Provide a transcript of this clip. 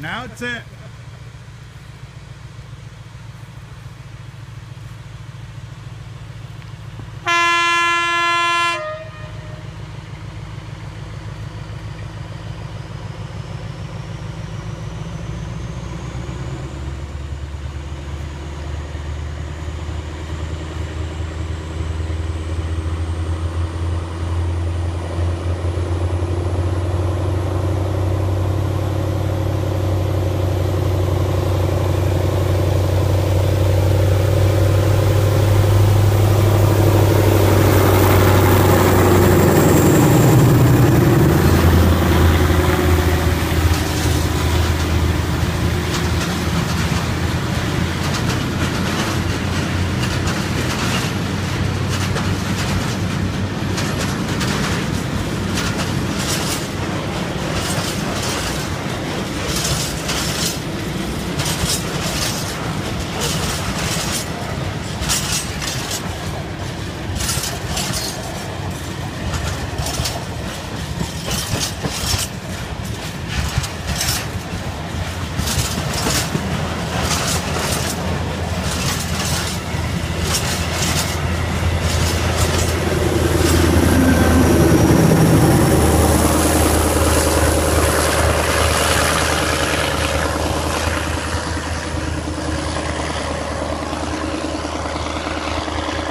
Now it's it.